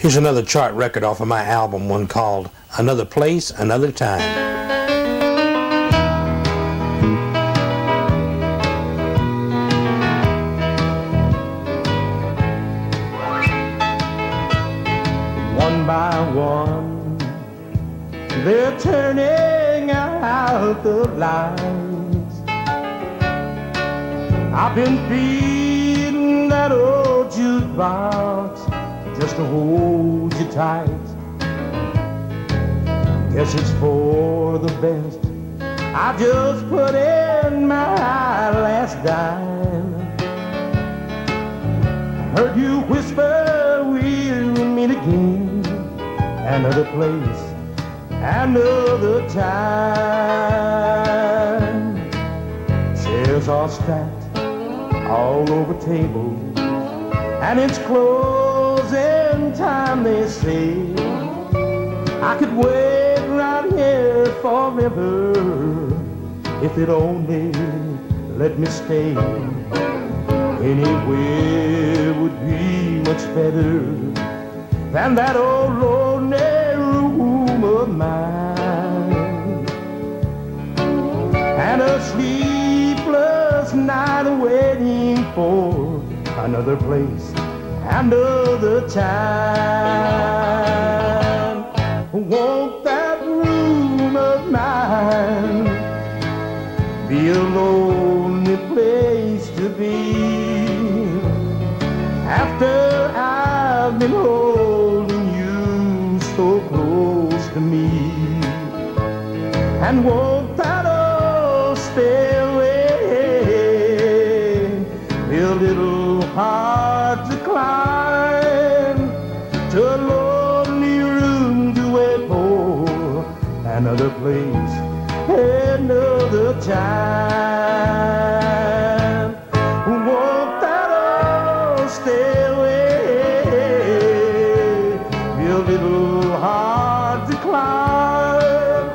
Here's another chart record off of my album, one called Another Place, Another Time. One by one, they're turning out the lights. I've been feeding that old jukebox just to hold you tight. Guess it's for the best. I just put in my last dime. Heard you whisper we'll meet again, another place, another time. Chairs are stacked all over tables, and it's closing time. They say I could wait right here forever if it only let me stay. Anywhere would be much better than that old lonely room of mine. And a sleepless night waiting for another place, another time. Won't that room of mine be a lonely place to be? After I've been holding you so close to me, and won't that old stairway be a little hard to a lonely room to wait for another place, another time? Won't that old stairway be a little hard to climb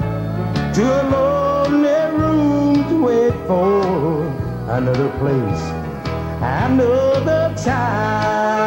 to a lonely room to wait for another place, another time?